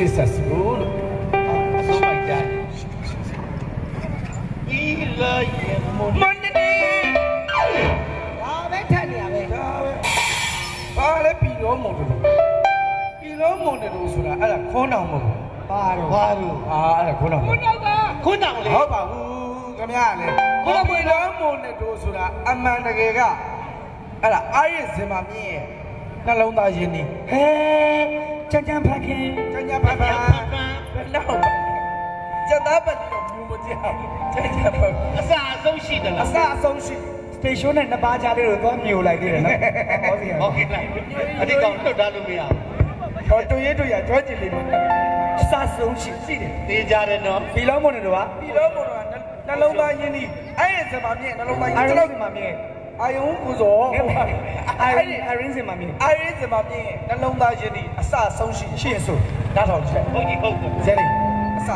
ရှေ့ဆက်စို့လို့ဆုံးမိုက်ကြပြီးလာရဲ့မွန်မန္တလေးဒါပဲထက်နေရပဲဒါပဲဘာလဲပြီတော့မုံတယ်ပြီတော့မုံတယ်လို့ဆိုတာအဲ့ဒါခွန်းတောင်မဟုတ်ဘူးပါတော့ဘာလို့အာအဲ့ဒါခွန်းတောင်မဟုတ်ဘူးခွန်းတောင်လေဟုတ်ပါဘူးခင်ဗျာလေကိုယ်ပြီတော့မုံတယ်လို့ဆိုတာအမှန်တကယ်ကအဲ့ဒါအားရစင်မမြင့်ရဲ့နှလုံးသားရင်းနေဟဲ ကြမ်းကြမ်းဖတ်ခင်ကျန်ကျဖဖနောက်ကျန်သားပတ်ပြီးတော့ဘူးမကြောက်ကျန်ကျဖအစာအဆုံးရှိတယ်အလားစအဆုံးရှိစတေရှင်နဲ့နှစ်ပါးကြားလေးကိုသွားမြူလိုက်သေးတယ်နော်ဟောစီရဟုတ်ကဲ့လားအဒီကောင်လွတ်ထားလို့မရဟောတွေ့ရတွေ့ရကြွကြည့်လိမ့်မယ်အစဆုံးရှိရှိတယ်ဘူးသေးကြတယ်နော်ဒီလုံးမုံတွေတော့ပြီတော့ဘုရားနှလုံးသားရင်းနေအဲ့ဒီစမမြင့်နှလုံးသားရအာင်းရုံကျွန်စတော်င်မှာမြင် အာယုံပူဇော်အာအဲ့ရုံဒီအာရုံစင်မှာမြင်အာရင်းစမမြင့်နှလုံးသားရင်းနေအစအဆုံးရှိရှိရဆိုနားထောင်ချက်ဟုတ်ကြီးဟုတ်တယ်ဇယ်ရီအစ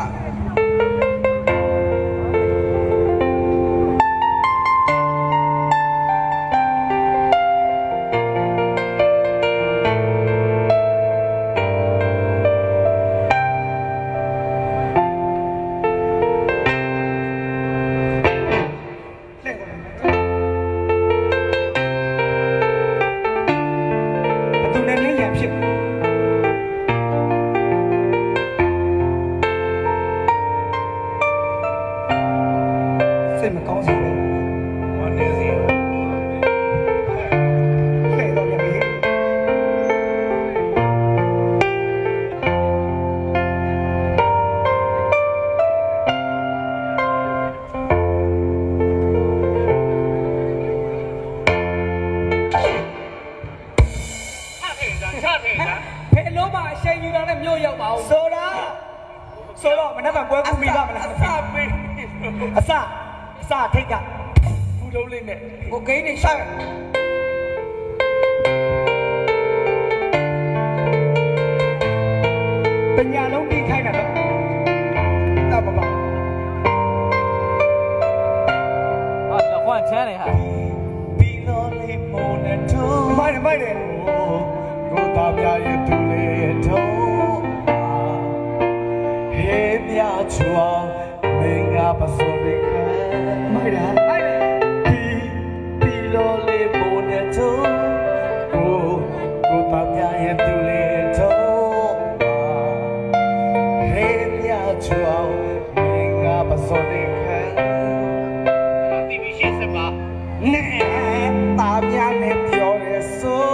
နဲ့တာမြနဲ့ပြောရဲဆို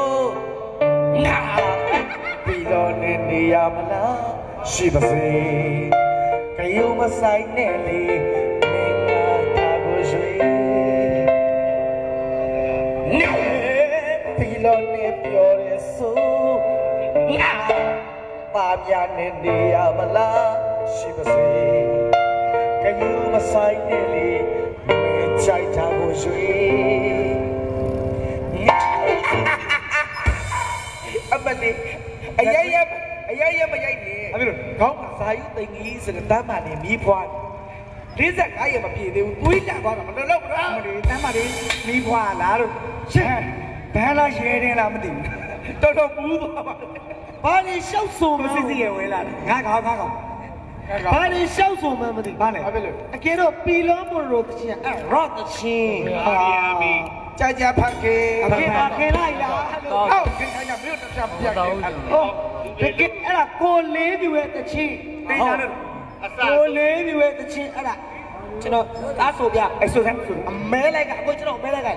ငါပြီးတော့နေနေရမလားရှိပါစေကယုံမဆိုင်နဲ့လေမင်းကတာကိုရွှေနဲ့ပြီးတော့နေပြောရဲဆိုငါတာမြနဲ့နေရမလားရှိပါစေကယုံမဆိုင်နဲ့လေ မင်းချိုက်တာကိုရွှေအမလေးအရရအရရမရိုက်နဲ့အမေတို့ခေါင်းကစာယူသိငီးစကတမ်းမှနေမီးဖွား45ရမပြည့်သေးဘူးတွေးကြသွားတာမလို့လို့လားအမလေးတမ်းပါလေးမိဖွာလားလို့ရှင်းဘန်းလားရဲတင်လားမသိဘူးတော်တော်ပူးသွားပါဘာလို့ရှောက်ဆိုမစစ်စစ်ရဲဝဲလာငါကောင်းငါကောင်း ဘာလို့ရှောက်ဆိုမှမသိဘာလဲဘာဖြစ်လို့အကယ်တော့ပီလုံးမလို့တချင်အဲ့ရော့တချင်ကြာကြာဖတ်ကေအဖေပါခင်လိုက်လားဟုတ်ခင်ဗျာမြို့တစ်ဖြတ်ပြတ်ခဲ့ဟုတ်တကယ်အဲ့ဒါကိုလေးပြွယ်တချင်တေးကြတယ်အစာကိုလေးပြွယ်တချင်အဲ့ဒါကျွန်တော်သားဆိုပြအဲ့ဆိုစမ်းဆိုအမဲလိုက်ကအခုကျွန်တော်မဲလိုက်က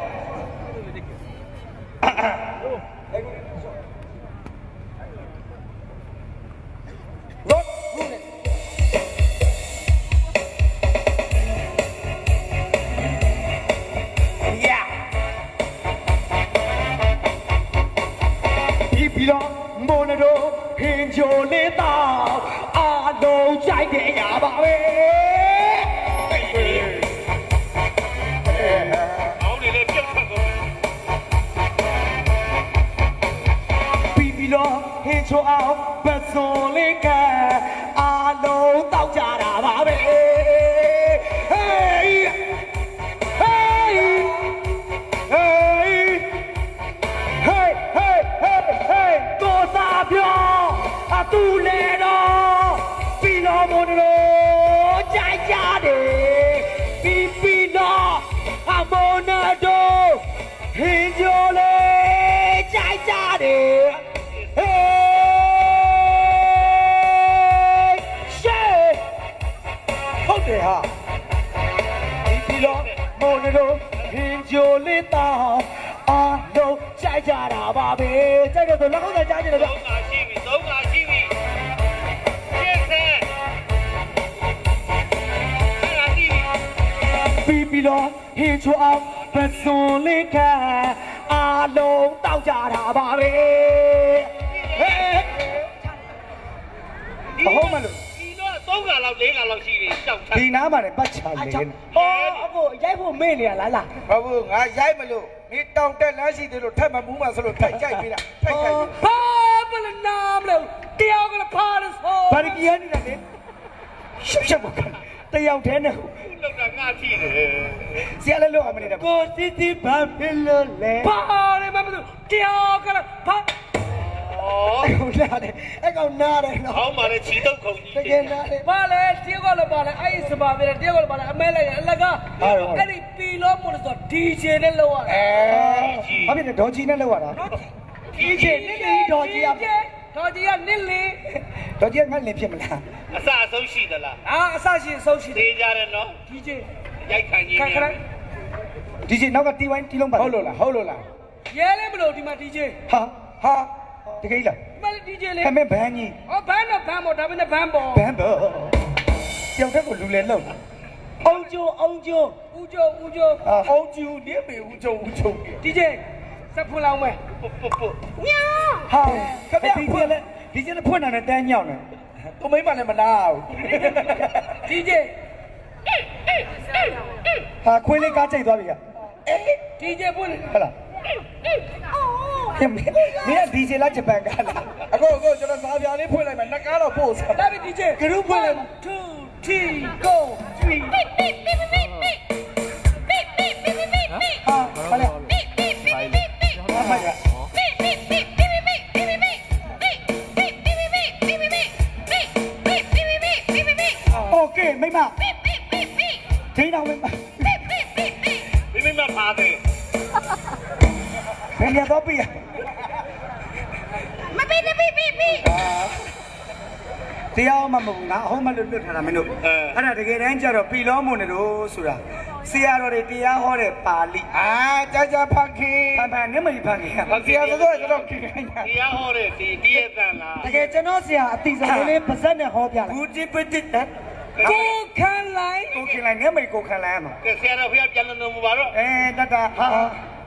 ပါပဲဟေးဟုတ်မလို့ဒီတော့သုံးငါလောက်လေးငါလောက်ရှိပြီကြောက်ချဒီနားမှာလည်းပတ်ချာလေဟောအခုရိုက်ဖို့မေ့နေရလားလားဘာဘူးငါရိုက်မလို့ဒီတောင်တက်လမ်းရှိသေးလို့ထက်မမူးမှဆိုလို့ထိုက်ကြိုက်ပြီးတာထိုက်ကြိုက်ပြီးဘာဘလနာမလို့တယောက်ကလည်းဖားလို့ဆိုဘာကြီးရနေတာလေရှက်ရှက်ပါကတယောက်တည်းနဲ့ ငါကြည့်တယ်ဆရာလည်းလို့အောင်မနေတာကိုတီတီဘာဖြစ်လို့လဲဘာလဲမမလို့ကြောက်ကလာဘာ哦，那嘞，哎，搞那嘞，好嘛嘞，吃豆口你。这个那嘞，巴嘞，第二个了巴嘞，哎，是巴嘞，第二个了巴嘞，没嘞，那个，哎，你比罗姆说，DJ 那了哇？哎，他们那 DJ 那了哇？DJ，那个 DJ。 တာအဲဘာဖြစ်လဲဒေါ်ကြီးနဲ့လောက်ရတာဒီချ DJ နစ်လီဒေါ်ကြီးอ่ะတော်ကြီးကနစ်လီဒေါ်ကြီးငါလင်ဖြစ်မလားအစအဆုံးရှိသလားအာအဆရှိအဆုံးရှိတယ်သေးကြတယ်နော် DJ ရိုက်ခံကြီးခါခါ DJ နောက်ကတီဝိုင်းတီလုံးပါဟုတ်လို့လားဟုတ်လို့လားရဲလေးမလို့ဒီမှာ DJ ဟာဟာတကယ်လားဒီမှာ DJ လေးခမင်းဘန်းကြီးဟောဘန်းတော့ဘန်းပေါ့ဒါပေမဲ့ဘန်းပေါ့ဘန်းဘောကြောက်တဲ့ကိုလူလဲလောက်အောင်ကျိုးအောင်ကျိုးဦးကျော်ဦးကျော်အာအောင်ကျူနေပေဦးချုံဦးချုံ DJ စက်ဖွင့်လောင်းမယ်ပုတ်ပုတ်ပုတ်ဟာခမင်းဖွင့်လဲဒီကျနဲ့ဖွင့်တာနဲ့တန်းညောင်းတယ်သူမိမလည်းမနာဘူး DJ ဟာခွေးလေးကားကြိတ်သွားပြီက DJ ဖွင့်တယ်ဟုတ်လားဟဲ့မင်းမင်းက DJ လားဂျပန်ကားလားအခုအခုကျွန်တော်စားပြားလေးဖွင့်လိုက်မယ်နှစ်ကားတော့ပို့စားဒါပေမဲ့ DJ ဂရုဖွင့်လိုက်2 3 go 3ဟာဘာလဲဖိုင်လေအ မိုက်က โอเคမိမဒိန်းတော်မိမ မိမိမဖားတယ် ဘယ်ရတော့ပြီတရားမှမဟုတ်ငါအဟုတ်မလို့လွတ်ထားတာမင်းတို့အဲ့ဒါတကယ်တမ်းကျတော့ပြီလောမုန်တို့ဆိုတာ ဆရာတော်တွေတရားဟောတဲ့ပါဠိအာကြာကြာဖခင်ဖန်ဖန်နဲ့မကြီးဖန်ကြီးဆရာတော်တော်ကျွန်တော်ခင်ခိုင်းတာတရားဟောတဲ့ဒီတည့်ရတန်လားတကယ်ကျွန်တော်ဆရာအတိစလေးလေးပါဇက်နဲ့ဟောပြလိုက်ဘူးတိပတိတကိုခံလိုက်ကိုခင်လိုက်နဲ့မကြီးကိုခံလိုက်မှာကဲဆရာတော်ဖျားပြန်လို့မပါတော့အဲတတဟာ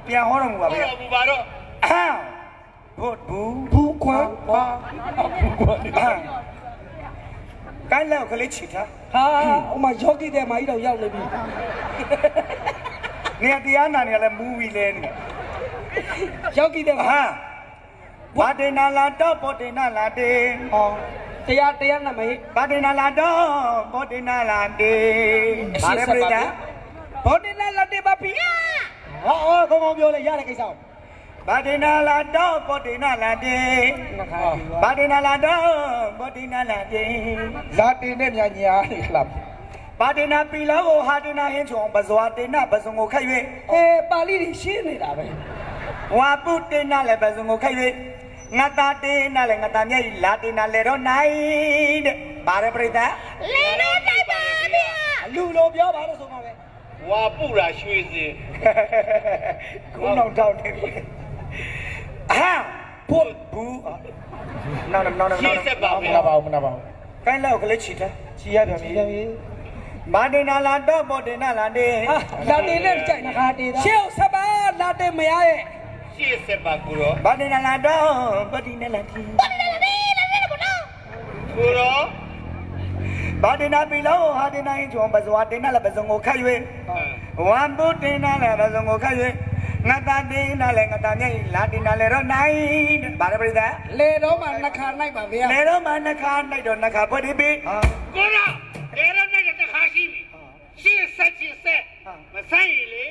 ပြန်ဟောတော်မူပါဟောဗျာတော့မပါတော့အာဘုတ်ဘူးဘူးကွာပါဘူးကွာကိုင်းလောက်ကလေးချီထား ဟာဟိုမှာယောဂီတဲ့မာကြီးတော့ရောက်နေပြီနေရာတရားနာနေရလဲမူဝီလဲနေယောဂီတဲ့မာဟာဘာဒေနာလာတော့ဘောဒေနာလာတေဟောတရားတရားနာမဟိဘာဒေနာလာတော့ဘောဒေနာလာတေဘာလဲပြိတာဘောဒီနာလာတေပါပီဟောဟောကောင်းကောင်းပြောလဲရတဲ့ကိစ္စ ဘာဒေနာလာတော့ဘောဒေနာလာတေနှစ်ခါဘာဒေနာလာတော့ဘောဒေနာလာတေလာတင်နဲ့ညာညာနေခလားဘာဒေနာပီလောကိုဟာဒေနာဟင်းချုံပဇွာဒေနာပဇုံကိုခတ်၍အဲပါဠိတွေရှင်းနေတာပဲဝါပုတေနာလည်းပဇုံကိုခတ်၍ငါတာတေနာလည်းငါတာမြတ်ဤလာတေနာလေတော့နိုင်တဲ့ဘာလဲပြိတာလေတော့တိုက်ပါဗျာအလူလိုပြောပါလို့ဆိုမှာပဲဝါပူရာရွှေစင်ခုနောက်တောက်နေပြီ အာဖို့ဘူးနောက်နောက်နောက်ရှေ့ဆက်ပါမဗျာနာပါဘူးမနာပါဘူးကိုင်းလောက်ကလေးချီထားချီရပြန်ပြီပြန်ပြီမာဒင်နာလာတော့ပေါ်တင်နာလာနေဟာလာတင်နဲ့ကြိုက်တာဟာတင်ရှေ့ကိုဆက်ပါလာတင်မရရဲ့ရှေ့ဆက်ပါကိုရောမာဒင်နာလာတော့ပတိနေလာတီကိုရောဘာတင်နာပြီလို့ဟာတင်နိုင်ချောပဇွာတင်နာလည်းပဇုံကိုခတ်၍ဝမ်ပုတင်နာလည်းပဇုံကိုခတ်၍ ငါတာတင်နာလည်းငါတာမြိုင်လာတင်နာလည်းတော့နိုင်ဘာလဲပြိဿလေတော့မှနှခါနိုင်ပါဗျာလေတော့မှနှခါနိုင်တော့နှခါပွက်ဒီပြီကိုရောလေရောနဲ့တခါရှိပြီရှေ့ဆက်ချစ်ဆက်မဆိုင်ရလေ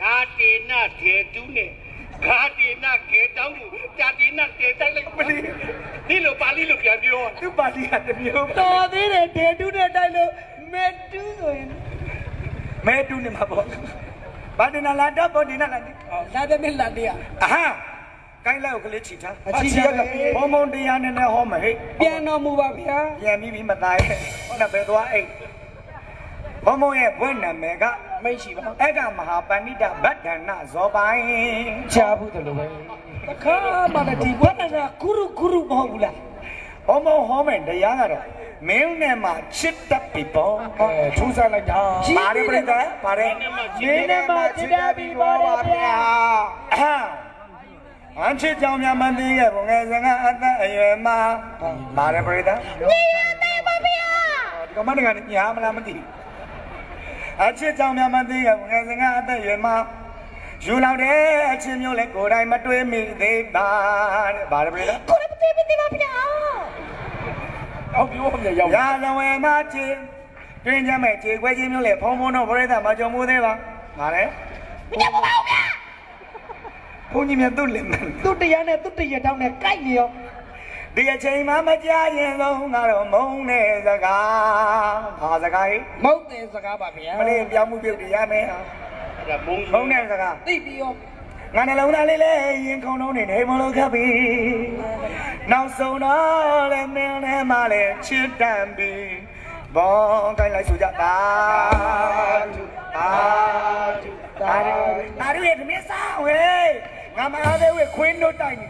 ဓာတေနထေတူးနဲ့ဓာတေနကေတောင်းကိုဓာတေနကေတိုက်လိုက်မလေးဒီလိုပါဠိလိုပြန်ပြောသူပါတီကတမျိုးတော်သေးတယ်ဒေတူးနဲ့တိုက်လို့မေတူးဆိုရင်မဲတူးနေမှာပေါ့ ဘာတင်နာလာတော့ပေါ်တင်နာလာနေလာတဲ့နဲ့လာတဲ့အဟမ်းကိုင်းလောက်ကလေးချီထားချီရကဘုံဘုံတရားနဲ့နဲ့ဟောမဟိတ်ပြန်တော်မူပါဗျာပြန်ပြီးပြီးမသားရဲ့ဟုတ်တယ်ပဲသွားအိတ်ဘုံဘုံရဲ့ဘွဲ့နာမည်ကမိတ်ရှိပါအဲ့ကမဟာပဏိတဗတ္တနာဇောပိုင်ချာဘူးတယ်လို့ပဲတခါမှလည်းဒီဘဝနဲ့ကုရုကုရုမဟုတ်ဘူးလားဘုံဘုံဟောမယ်တရားကတော့ မင်းနဲ့မှချစ်တတ်ပြီပေါ့အဲထူးဆန်းလိုက်တာပါရပြိတ္တပါရမင်းနဲ့မှချစ်တတ်ပြီပေါ့ပါဗျာအန်ချစ်ကြောင့်များမသိခဲ့ဘုံငယ်စကားအသက်အရွယ်မှာပါရပြိတ္တညီရတဲ့ပါဗျာဒီကမ္ဘာကညာမလားမသိအချစ်ကြောင့်များမသိခဲ့ဘုံငယ်စကားအသက်အရွယ်မှာယူလောက်တဲ့အချင်းမျိုးလဲကိုယ်တိုင်မတွေးမိသေးပါတဲ့ပါရပြိတ္တကိုယ်တိုင်မတွေးမိသေးပါဗျာ ဟုတ်ပြီဟုတ်ပြီရောက်ရာဇဝေမချင်းတွင်ကြမဲ့ခြေခွဲချင်းမျိုးလဲဖုံဖုံတော့ပြိတ္တမကြုံမှုသေးပါပါလေမကြုံပါဘူးဗျာဘုန်းကြီးမြတ်သူ့လက်မှန်သူ့တရားနဲ့သူ့တရားတောင်းနဲ့ကိုက်နေရောဒီအချိန်မှမကြားရင်ဆုံးငါတော့မုန်းတဲ့စကားဘာစကားဟိမဟုတ်တဲ့စကားပါဗျာမလေးပြောင်းမှုပြုတ်ရမယ်အဲ့ဒါမုံမုန်းတဲ့စကားသိပြီးရော ငါနှလုံးသားလေးလေးရင်ခုန်လုံးနေနေမလို့ခပ်ပြီနောက်ဆုံးတော့လည်းမင်းနဲ့မလည်းချစ်တန်ပြီဘောကိုင်းလိုက်ဆိုကြတာတူအာတူတာရတာရရဲ့သမီးစားဝေးငါမအားသေးဝေးခွင်းတို့တိုက်နေ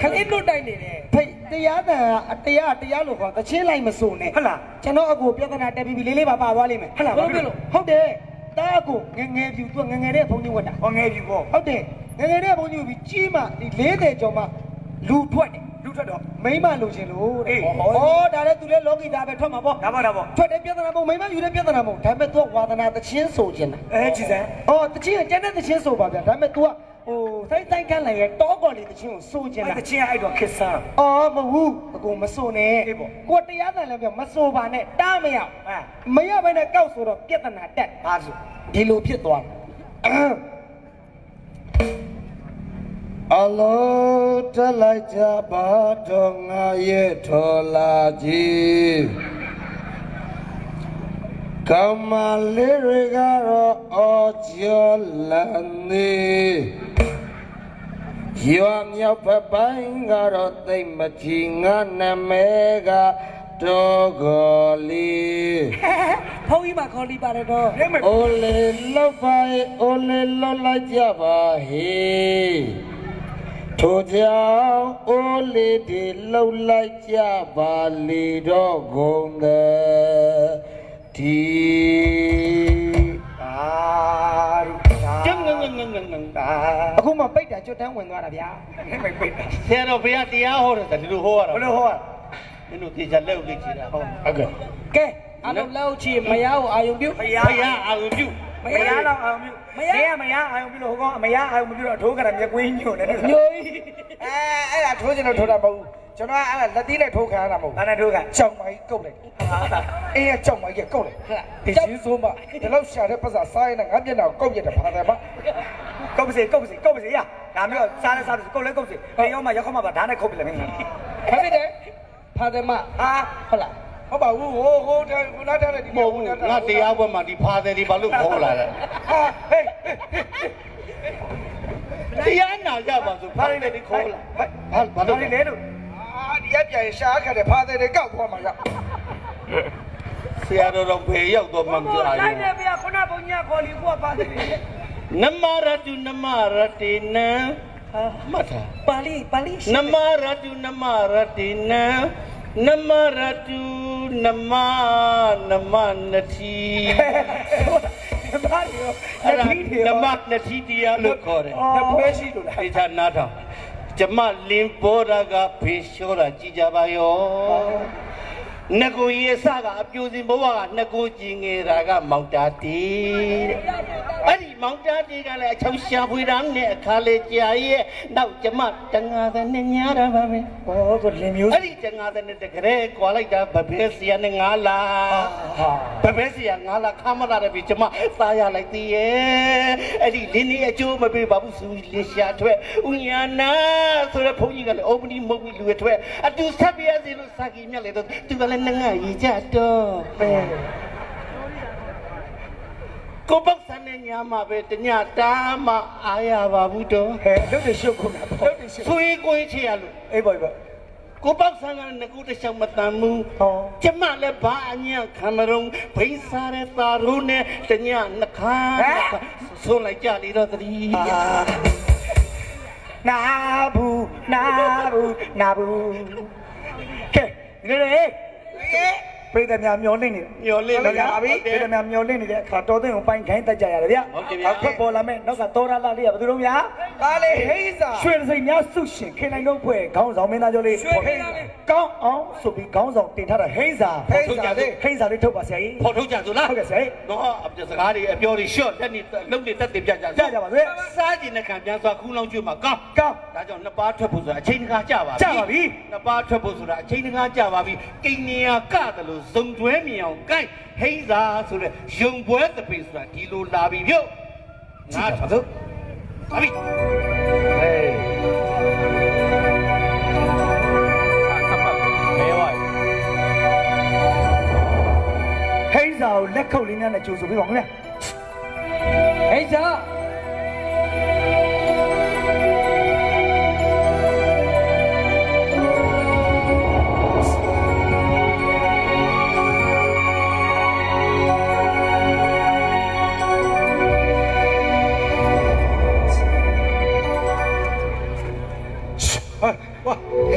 ခလေးတို့တိုက်နေတယ်ဖိတ်တရားတန်အတရားတရားလို့ခေါ်တချင်းလိုက်မစုံနဲ့ဟုတ်လားကျွန်တော်အကိုပြဿနာတက်ပြီးပြီလေးလေးပါပါသွားလိမ့်မယ်ဟုတ်လားဟုတ်ပြီလို့ဟုတ်တယ် တားအကိုငယ်ငယ်ပြူသူကငယ်ငယ်တဲ့ဘုံကြီးဝတ်တာဟောငယ်ပြီပေါ့ဟုတ်တယ်ငယ်ငယ်တဲ့ဘုံကြီးဝတ်ပြီးကြီးမှဒီ40ကျော်မှလူထွက်တယ်လူထွက်တော့မိမလိုချင်လို့အေးတဲ့ဟောဒါလည်းသူလည်းလောကီသားပဲထွက်မှာပေါ့ဒါပါဒါပေါ့ထွက်တယ်ပြဿနာမဟုတ်မိမယူတဲ့ပြဿနာမဟုတ်ဒါပေမဲ့ तू ကဝါသနာတချင်းဆိုချင်တာအဲကြည်စမ်း။အော်တချင်းကကျန်တဲ့တချင်းဆိုပါဗျာ။ဒါပေမဲ့ तू က ဟိုစိုက်ဆိုင်ကန်းလိုက်ရဲ့တောကော်လေးတချင်းကိုဆိုချင်အဲ့တာတချင်းအဲ့တော့ခစ်ဆန်း။အော်မဟုတ်ဘူး။အကိုမဆိုနဲ့အေးပေါ့ကိုတရားတန်လည်းပြောမဆိုပါနဲ့တားမရအောင်အဲ။မရဘဲနဲ့ကောက်ဆိုတော့ပြဿနာတက်ဘာလို့ဒီလိုဖြစ်သွားတယ်။အလောတလိုက်ကြပါတော့ငါရဲ့ထော်လာကြီး ကမလေးတွေကတော့အော်ကျော်လန်နေရွာမြောက်ဘက်ပိုင်းကတော့သိမ့်မချီငါနာမည်ကတော်ကော်လီဖုန်းကြီးမှာခေါ်လိပါတယ်တော့နေမအိုလေလောက်ပါရဲ့အိုလေလောက်လိုက်ကြပါဟေးထိုကြောင့်အိုလေဒီလောက်လိုက်ကြပါလေတော့ဂုံတဲ့ ဒီအာရူဒါကျငငငငငငဒါအခုမှပိတ်တာကျွတ်တန်းဝင်သွားတာဗျာနေမပိတ်တာဆရာတော်ဘုရားတရားဟောတယ်ဒီလိုဟောရတာဘလို့ဟောမင်းတို့တေချာလက်ဥလိချတာဟုတ်ဟုတ်ကဲ့ကဲအလုံးလောက်ချီမရကိုအာယုံပြုဖဘုယားရားအာရုံပြုမယားတော့အောင်ပြုမယားမယားအောင်ပြုလို့ဟိုကောင်မယားအောင်ပြုတော့ထိုးကြတယ်မြကွင်းညွန့်တယ်ညိုကြီးအဲအဲ့ဒါထိုးချင်လို့ထိုးတာမဟုတ်ဘူး ကျွန်တော်ကအဲ့ဒါလက်သီးနဲ့ထိုးခံရတာမဟုတ်ဘာနဲ့ထိုးကကြောင်မကြီးကုတ်လိုက်အေးရကြောင်မကြီးကုတ်လိုက်ဒီချင်းဆိုမှဒီလောက်ရှာတဲ့ပတ်စာစားရင်ငါမျက်နှာကိုကုတ်ရတဲ့ဖာတယ်မကုတ်ပါစေကုတ်ပါစေကုတ်ပါစေရဒါမျိုးစားလဲစားပါစေကုတ်လဲကုတ်စေနေရောမှရောက်ခမပါဓာတ်နဲ့ခုတ်ပြလိုက်မင်းခက်တယ်ဖာတယ်မဟာဟုတ်လားဟုတ်ပါဘူးဟိုဟိုတဲ့ခုနထားတဲ့ဒီမဟုတ်ဘူးငါတရားပွဲမှာဒီဖာတယ်ဒီဘာလို့ခေါ်လာလဲဟာဟေးတရားနာကြပါစို့ဖာတယ်ဒီခေါ်လာဘာဘာဘာလို့လို့လဲလဲလို့အာ ဒီရပြန်ရှားခတ်တယ်ဖာတယ်တွေကောက်သွားမှာရဆရာတော်တော်ဖေရောက်တော့မှမကြလိုက်ဘူးနေဗျာခုနဘုံညာခေါ်လီကိုကပါတယ်နမရတုနမရတေနံမှတ်ထားပါဠိပါဠိနမရတုနမရတေနံနမရတုနမနမနတိပါဠိရောအဲ့ဒါနတိတွေနရောမနတိတရားလို့ခေါ်တယ်နပွဲရှိလို့လားအေချာနားထောင် ကျမလင်းပေါ်တာကဖေလျှောတာကြည်ကြပါရောငကိုရေစကအပြိုစင်ဘဝကငကိုကြည်ငယ်တာကမောင်တာတီတဲ့အဲ့ဒီ မောင်တာတီကလည်းအချောင်ရှာဖွေတာနဲ့အခါလေကြာရဲ့နောက်ကျမတငါသနဲ့ညာတာပါပဲဟောဆိုလင်မျိုးအဲ့ဒီတငါသနဲ့တကယ်ကွာလိုက်တာဗဘဲစီရနဲ့ငါလာဟာဗဘဲစီရငါလာခမလာတယ်ပြီကျမသားရလိုက်သေးရဲ့အဲ့ဒီလင်းနေအကျိုးမပေးပါဘူးသူလင်းရှာထွက်ဥညာနာဆိုတဲ့ဘုန်းကြီးကလည်းအုံပတိမုတ်ပြီးလူတွေထွက်အတူဆက်ပြရစီလို့စာကြီးမြတ်လေတော့သူကလည်းငငါရီကြတော့ပဲ ကိုပောက်ဆန်နဲ့ညာမှာပဲတညတားမှအားရပါဘူးတော့ဟဲ့လုတ်တယ်ရှုပ်ကုန်တာလုတ်တယ်ရှုပ်ဆွေးကိုင်းချရလို့အေးပါပါကိုပောက်ဆန်ကငကူတစ်ချောင်းမတန်ဘူးဟောကျမလည်းဘာအညံ့ခံမရုံဘိန်းစားတဲ့သာရုံးနဲ့တညနှခါဆုံးလိုက်ကြလေတော့တတိအာနာဘူးနာဘူးနာဘူးကဲနေလေ ပြည်သူများမျောလင့်နေညော်လေးဟုတ်လည်းလားရပြီပြည်သူများမျောလင့်နေတဲ့အခါတော်သိအောင်ပိုင်းခိုင်းတတ်ကြရတယ်ဗျဟုတ်ကဲ့ဗျာဖက်ပေါ်လာမဲ့နောက်ကတော်ရလာလေးကဘယ်သူတော့ဗျာပါလေဟိစာရွှေစိန်များစုရှင်ခေနိုင်တော့ဖွဲ့ခေါင်းဆောင်မင်းသားကျော်လေးကောင်းအောင်ဆိုပြီးခေါင်းဆောင်တင်ထားတာဟိစာဟိစာလေးထုတ်ပါဆရာကြီးဖော်ထုတ်ကြဆိုလားဟုတ်ကဲ့ဆရာကြီးတော့အပြစကားတွေအပြောတွေရှော့တက်နေလုံနေတက်တင်ပြကြကြကြပါစေစားကျင်တဲ့ခံပြန်သွားခူးလောင်းကျွေးမှာကောင်းကောင်းဒါကြောင့်နှစ်ပါးထွက်ဖို့ဆိုတာအချိန်တကာကြပါပြီကြပါပြီနှစ်ပါးထွက်ဖို့ဆိုတာအချိန်တကာကြပါပြီကိန်းနေရကတယ်လို့ဇုံတွဲမြင်အောင်ကိုက်ဟိစာဆိုတဲ့ယုံပွဲတပေဆိုတာဒီလိုလာပြီပြုတ်ငါထောက်ပါပြီဆက်ပတ်မဲဝိုင်းဟိ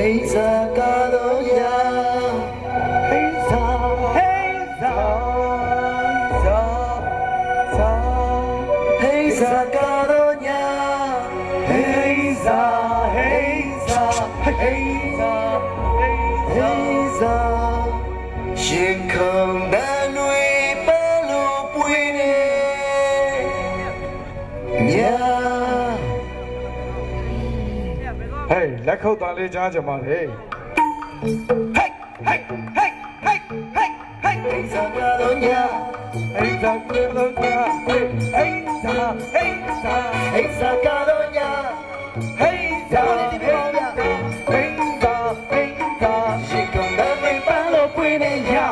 he sacado ya. ဟေးလက်ခုပ်သားလေးကြားကြပါလေဟိဟိဟိဟိဟိဟိဟိဟိဇာကတော့ညာဟိစာပြေလို့ကဟိဟိစာဟိစာဟိဇာကတော့ညာဟိစာဟိစာဟိစာဟိစာရှင်ခုံတန်တွေပလို့ပွေနေညာ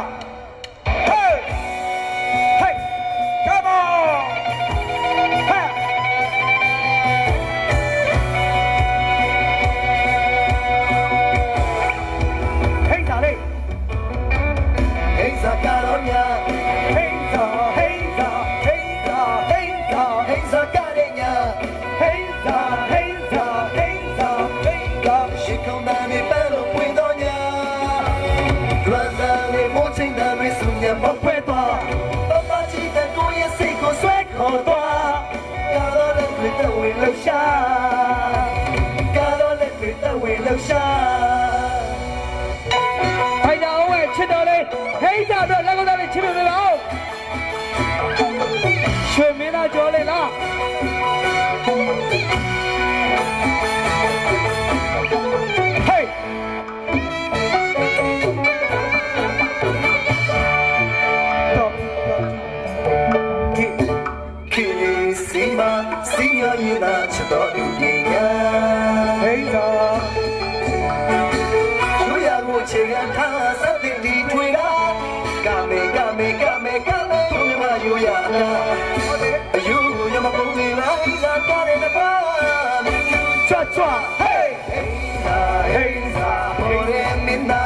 လားဤသာကားတဲ့ပါချွတ်ချွတ် Hey! ဟိသာဟိသာဟိရဲမင်းနာ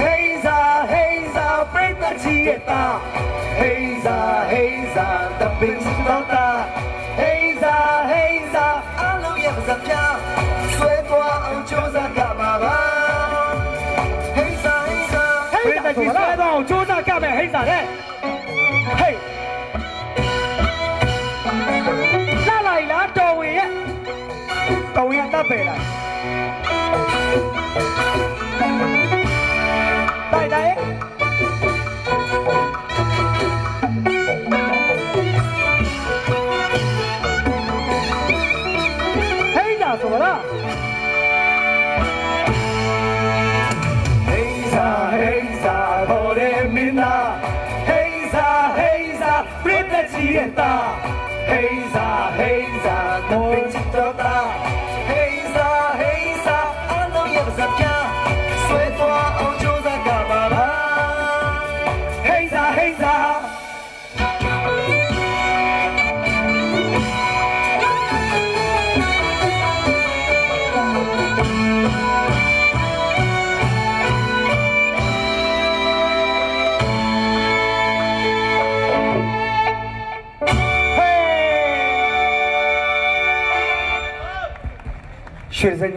ဟိတ်စာဟိတ်စာပြိတ္တချီကြီးရဲ့သားဟိန်းစာဟိန်းစာတပင်းတော့ တော်ဝင်ကတ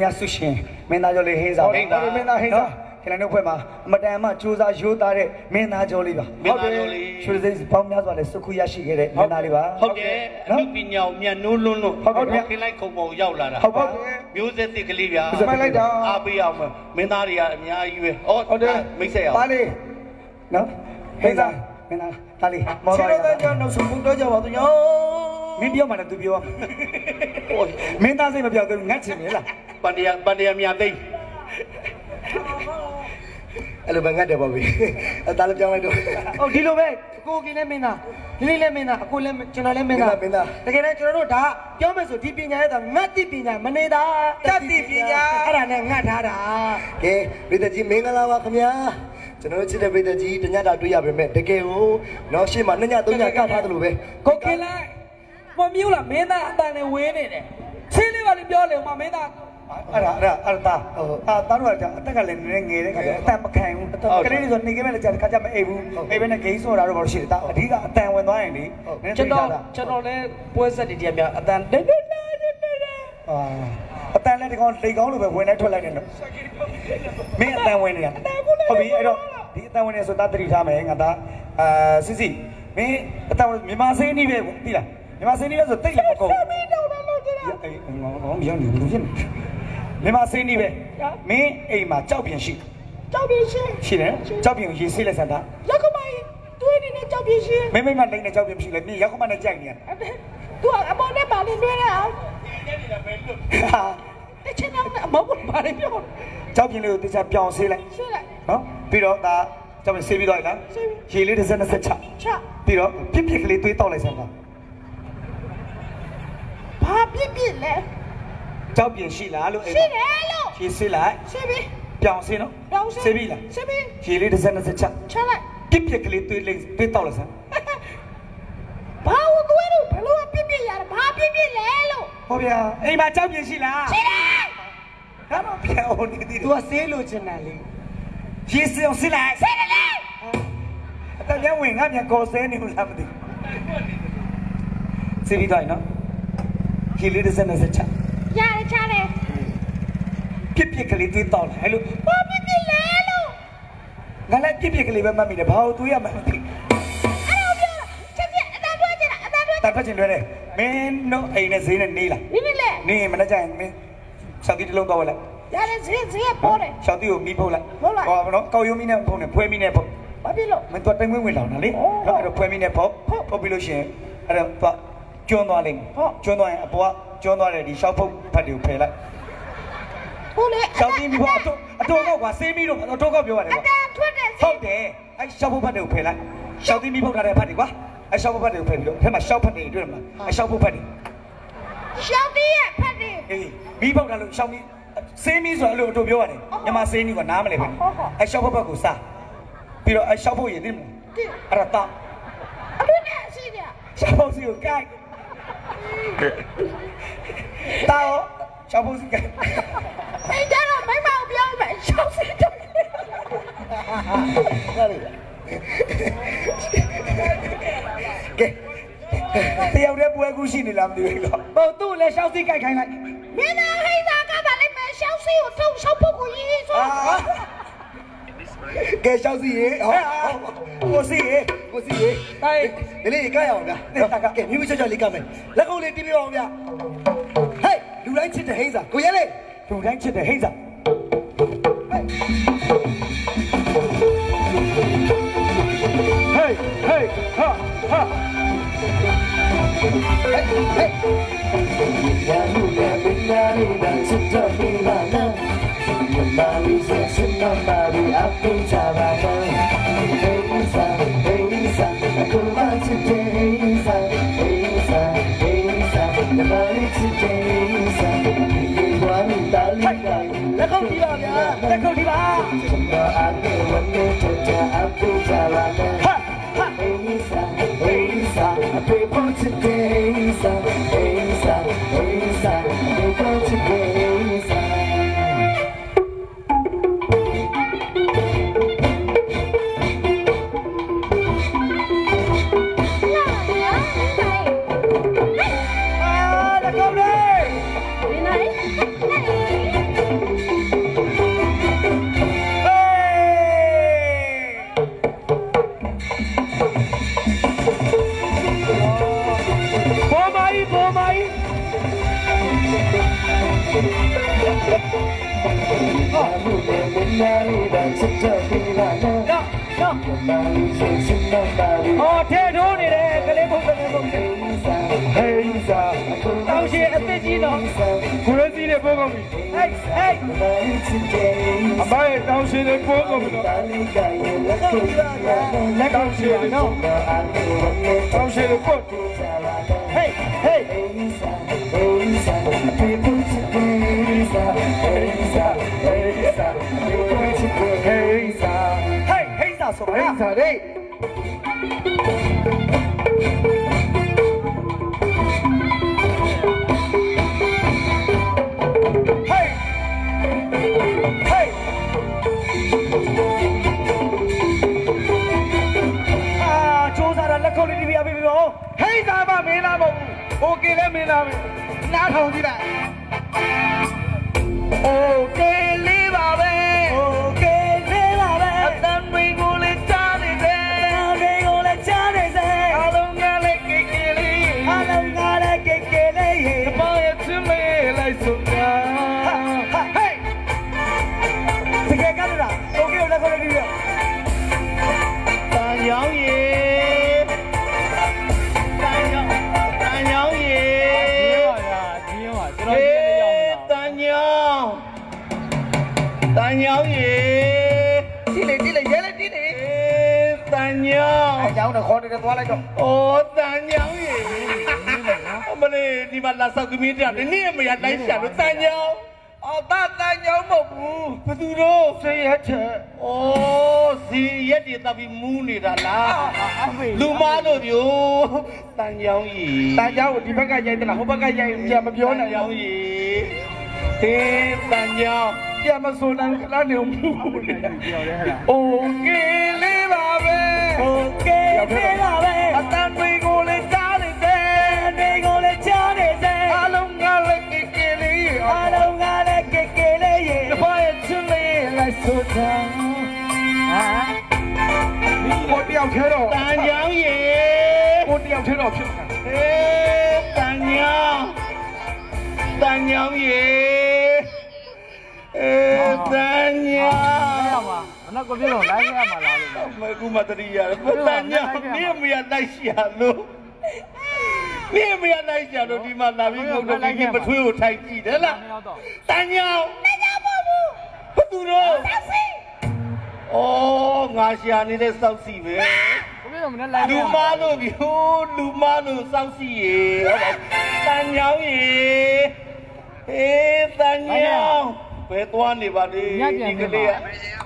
ရွှေစင်ညာဆုရှင်မင်းသားကျော်လေးဟင်းစာဟုတ်တယ်မင်းသားဟင်းစာခင်ဗျားတို့ဖွဲ့မှာအမတန်မှစူးစမ်းရိုးသားတဲ့မင်းသားကျော်လေးပါမင်းသားကျော်လေးရွှေစင်ပေါင်းများစွာနဲ့စုခုရရှိခဲ့တဲ့မင်းသားလေးပါဟုတ်တယ်အမှုပညာကိုမြတ်နိုးလွန်းလို့ဟုတ်ကဲ့ဗျာခင်းလိုက်ခုံပေါ်ရောက်လာတာဟုတ်ပါမျိုးဆက်သစ်ကလေးဗျာမျိုးဆက်သစ်ကလေးလိုက်တာအားပေးအောင်မယ်မင်းသားတွေကအများကြီးပဲဩဟုတ်တယ်မိတ်ဆက်အောင်ပါလေနော်ဟင်းစာမင်းသားဒါလေးမော်ခြေတော်တော်ရတဲ့ကြောင့်နောက်ဆုံးပုံတော့ကြပါသူညော မင်းပြောမှလည်းသူပြောဟိုမင်းသားစိတ်မပြောသူငတ်ချင်လေလားပန္တရာပန္တရာမြတ်သိမ့်အဲ့လိုပဲငတ်တယ်ပေါ့ဗျအသားလည်းပြောင်းလိုက်တော့ဟုတ်ဒီလိုပဲကိုကင်းလည်းမင်းသားဒီလေးလည်းမင်းသားအခုလည်းကျွန်တော်လည်းမင်းသားမင်းသားတကယ်လည်းကျွန်တော်တို့ဒါပြောမယ်ဆိုဒီပညာရဲ့တော့ငတ်တိပညာမနေတာတတ်တိပညာအဲ့ဒါနဲ့ငတ်ထားတာကဲပြည်သက်ကြီးမင်္ဂလာပါခင်ဗျာကျွန်တော်တို့ချစ်တဲ့ပြည်သက်ကြီးတညတာတွေ့ရပါမယ်တကယ်ကိုနောက်ရှေ့မှာနှစ်ညသုံးညကထားတယ်လို့ပဲကိုကင်းလိုက် မမျိုးလားမင်းသားအတန်နဲ့ဝေးနေတယ်ဆင်းလေးပါလေးပြောလေမမင်းသားအဲ့ဒါအဲ့ဒါအဲ့ဒါဟိုအာတားတော့အသက်ကလည်းနည်းနည်းငယ်တဲ့ခါကျအတန်မခံဘူးကလေးတွေဆိုနေကမဲ့လည်းကြာခါကျမအိပ်ဘူးအိပ်ပဲနဲ့ဂိမ်းဆိုတာတော့ရှိတယ်တာအဓိကအတန်ဝင်သွားရင်လေကျွန်တော်ကျွန်တော်လည်းပွဲဆက်တွေတည်းများအတန်တက်တက်တက်တက်တက်အာအတန်လည်းဒီကောင်လေကောင်းလို့ပဲဝင်လိုက်ထွက်လိုက်နေတော့မင်းအတန်ဝင်နေရဟုတ်ပြီအဲ့တော့ဒီအတန်ဝင်နေဆိုတာတတိထားမယ်ငါသားအာစစ်စစ်မင်းအတန်မြန်မာစင်းနေပဲသိလား မြန်မာစင်းနေပဲဆိုတိတ်လည်းမကုန်ဘူးအေးငေါငေါမြောင်းနေဘူးဖြစ်နေမစင်းနေပဲမင်းအိမ်မှာကြောက်ပြင်ရှိကြောက်ပြင်းရှင်ရှိတယ်ကြောက်ပြင်ကိုရေးဆေးလိုက်စမ်းတာရက်ကမိုင်းတွေးနေတဲ့ကြောက်ပြင်းရှင်မင်းမိမလိမ့်နေကြောက်ပြင်မရှိလေမင်းရောက်ခမနဲ့ကြိုက်နေရသူကအမောနဲ့ပါလေးတွေးရအောင်ဟာတချင်တော့အမောကပါလေးပြောကြောက်ပြင်လေးကိုတေချာပြောင်းဆေးလိုက်ရှင်းလိုက်နော်ပြီးတော့ဒါကြောက်ပြင်ဆေးပြီးတော့လားဆေးပြီရေလေးတစ်စက်နှစ်စက်ချချပြီးတော့ပြစ်ပြစ်ကလေးသွေးတောက်လိုက်စမ်းတာ ဘာပြစ်ပြစ်လဲကြောက်ပြင်ရှိလားလို့အိမ်ရှမှာင်းတယ်လို့ရေဆေးလိုက်ရှင်းပြီပြောင်းဆေးနော်ပြောင်းဆေးဆေးပြီးလားဆေးပြီရေလေးတစ်စက်နှစ်စက်ချချလိုက်ပြစ်ပြစ်ကလေးသွေးလေးသွေးတောက်လိုက်စမ်းဘာလို့သွေးလို့ဘလို့ပြစ်ပြစ်ရတာဘာပြစ်ပြစ်လဲလို့ဟောဗျာအိမ်မှာကြောက်ပြင်ရှိလားရှင်းတယ်ဒါတော့ပြန်အောင်နေသေးတယ်သူကဆေးလိုချင်တယ်လေရေစအောင်စစ်လိုက်ရှင်းတယ်လေအတပြန်ဝင်ငါမြန်ကော်ဆဲနေလို့လားမသိစီပြီးတော့နော် ရေလေးတစ်စက်နဲ့စက်ချရတယ်ချတယ်ပြစ်ပြစ်ကလေးသွေးတောက်လိုက်အဲ့လိုဘာပြစ်ပြစ်လဲလို့ငါလည်းပြစ်ပြစ်ကလေးပဲမှတ်မိတယ်ဘာလို့သွေးရမှန်းမသိအဲ့တော့ပြောချက်ချက်အတန်တွဲချင်တာအတန်တွဲတတ်ဖက်ချင်လွဲတယ်မင်းတို့အိမ်နဲ့ဈေးနဲ့နေလားနိမလေနေရင်မနေ့ကျရင်မင်းရှောက်တီတစ်လုံးတော့လိုက်ရတယ်ဈေးဈေးပေါ်တယ်ရှောက်တီကိုမီးဖုတ်လိုက်ဖုတ်လိုက်ဟောနော်ကောက်ရုံးမီးနဲ့ဖုတ်နေဖွဲမီးနဲ့ဖုတ်ဘာဖြစ်လို့မင်းတို့တိုင်ဝင်ဝင်လောင်တာလေအော်အဲ့တော့ဖွဲမီးနဲ့ဖုတ်ဖုတ်ပြီးလို့ရှိရင်အဲ့တော့ ကျွန်းသွားလိမ့်မယ်ဟုတ်ကျွန်းသွားရင်အပေါ်ကကျွန်းသွားတယ်ဒီရှောက်ဖုတ်ဖတ်တွေကိုဖယ်လိုက်ဟုတ်လေရှောက်တီးပြီးတော့အတူအတူကောက်ကဆေးမီးတော့အတူကောက်ပြောရတယ်အကွာတန်ထွက်တဲ့ဈေးဟုတ်တယ်အဲ့ရှောက်ဖုတ်ဖတ်တွေကိုဖယ်လိုက်ရှောက်တီးမီးဖုတ်ထားတဲ့ဖတ်တွေကွာအဲ့ရှောက်ဖုတ်ဖတ်တွေကိုဖယ်ပြီးတော့အဲ့မှာရှောက်ဖတ်တွေတွေ့တယ်မလားအဲ့ရှောက်ဖုတ်ဖတ်တွေရှောင်းတီးရဲ့ဖက်တယ်အေးမီးဖုတ်ထားလို့ရှောက်မီးဆေးမီးဆိုအဲ့လိုအတူပြောရတယ်ညမဆေးနီးကနားမလဲပဲဟုတ်ဟုတ်အဲ့ရှောက်ဖုတ်ဖတ်ကိုစားပြီးတော့အဲ့ရှောက်ဖုတ်ရည်သိမလားတိအဲ့ဒါတော့အမေနဲ့ရှိတယ်ရှောက်ဖုတ်စီကိုကြိုက် တောက်ရှောက်ဖုတ်စီကြိုက်အဲ့ကြတော့မိမကိုပြောမယ်ရှောင်းစီတယ်တကဲတယောက်တည်းပွဲကူးရှိနေလားမသိဘူးတော့ဟိုသူ့လည်းရှောက်စီးကြိုက်ခိုင်းလိုက်မင်းသားဟိသားကပါလိမ့်မယ်ရှောက်စီကိုထုတ်ရှောက်ဖို့ကိုရေးဆို ကဲရှောက်စီရေဟောကိုစီရေကိုစီရေတိုင်းဒီလေးကြရအောင်ဗျာကဲမိမိချောချောလေးကမယ်လက်ကုပ်လေးတီးပြအောင်ဗျာဟေးလူတိုင်းချစ်တဲ့ဟိန်းစာကိုရဲလေးလူတိုင်းချ စ်တဲ့ဟိန်းစာ Hey, hey, ha, ha. Hey, hey. Yamu ya binari dan cita bilana Mali se sinna mari api chavana Hey Isa, hey Isa, aku baca hey Isa, hey Isa, hey Isa, mari cita Isa, Iwan tali kai, လက်ကုပ်တီးပါဗျာလက်ကုပ်တီးပါ Cuma ane ဟောထဲထိုးနေတယ်ကလေးဘုတ်ကလေးဘုတ် Isa, Hey, Isa. တောင်းရှိအသက်ကြီးတော့ကိုရစီနဲ့ပိုးကုန်ပြီဟေးဟေး mari cita အမရဲ့တောင်းရှင်နဲ့ပိုးကုန်ပြီတော့ Tali kaya lakku bilana လက်ကုပ်တီးပါနော် Ane wane တောင်းရှင်နဲ့ပို့ chavana ဟေးဟေး Isa, Isa, people cita Isa, Isa, Isa, people cita Isa. ဟေးဟေးစာဆိုပါ ဟိ လား န်းစာလေး ဟေးဟေးအာစူးစားတာလက်ကုပ်လေးတီးပြပေးပြီတော့ ဟိန်းစာမမင်းလားမဟုတ်ဘူးโอเคလဲမင်းလားမင်းနားထောင်ကြည့်လိုက် โอ င်း အကြောင်းတော့ခေါ်နေတယ်သွားလိုက်တော့ အိုးတန်ရောင်းရေအမလေးဒီမှာလာဆောက်ကမင်းတရားဒီနေ့မရတိုင်းရှာလို့တန်ရောင်းအော်တတန်ရောင်းမဟုတ်ဘူးဘသူတို့ဆေးရက်ချက်အိုးစီရက်တွေတပ်ပြီးမူးနေတာလားလူမားတို့မျိုးတန်ရောင်းရေတန်ရောင်းကိုဒီဘက်ကရိုက်တယ်လားဟိုဘက်ကရိုက်ပြန်မပြောနိုင်ရောင်းရေဒီတန်ရောင်းပြန်မဆိုနိုင်လားနေမူးနေโอเคလေးပါပဲ โอเค လေးပါပဲအတန်တွေကိုလည်းကြားနေတယ်တွေကိုလည်းကြားနေ စေအားလုံးကလည်းကိကိလေးအားလုံးကလည်းကေကေလေးရေတပါးရဲ့ချစ်လေးလိုက်ဆိုတာဟာကိုတယောက်ထဲတော့တန်ချောင်းရေကိုတယောက်ထဲတော့ဖြစ်တာအေးတန်ချောင်းတန်ချောင်းရေအေးတန်ချောင်းမှာမနက်ကိုပြတော့လိုက်ရမှာလားလို့မကူမတရီရတယ်တန်ချောင်းနေမရလိုက်ရှာလို့နေမရလိုက်ရှာလို့ဒီမှာလာပြီးကိုတော့ဒီပထွေးကိုထိုက်ကြည့်တယ်လားနှစ်ယောက်တော့တန်ချောင်းတန်ချောင်းမဟုတ်ဘူးဘသူတော့အော်ငါရှာနေတဲ့စောက်စီပဲကိုပြတော့မနက်လိုက်ရလူမှာမားလို့ပြိုးလူမားလို့စောက်စီရေဟုတ်တယ်တန်ညောင်းရေအေးတန်ညောင်း ဘယ်သွားနေပါလဲကလေးက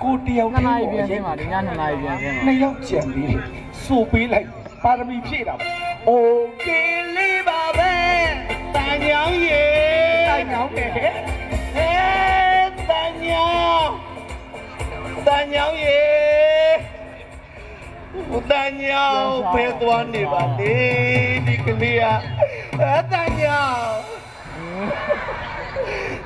ကိုတယောက် နှစ်နာရီပြန်ဆင်းပါဒီညနှစ်နာရီပြန်ဆင်းပါ နှစ်ယောက်ကြံပြီးတယ်စိုးပေးလိုက်ပါရမီဖြည့်တာโอเคလေးပါပဲတန်ညောင်းရေတန်ညောင်းတယ်ဟဲ့တန်ညောင်းတန်ညောင်းရေ ဟိုတန်ညောင်ဖဲသွားနေပါလေဒီကလေးอ่ะအတန်ညောင်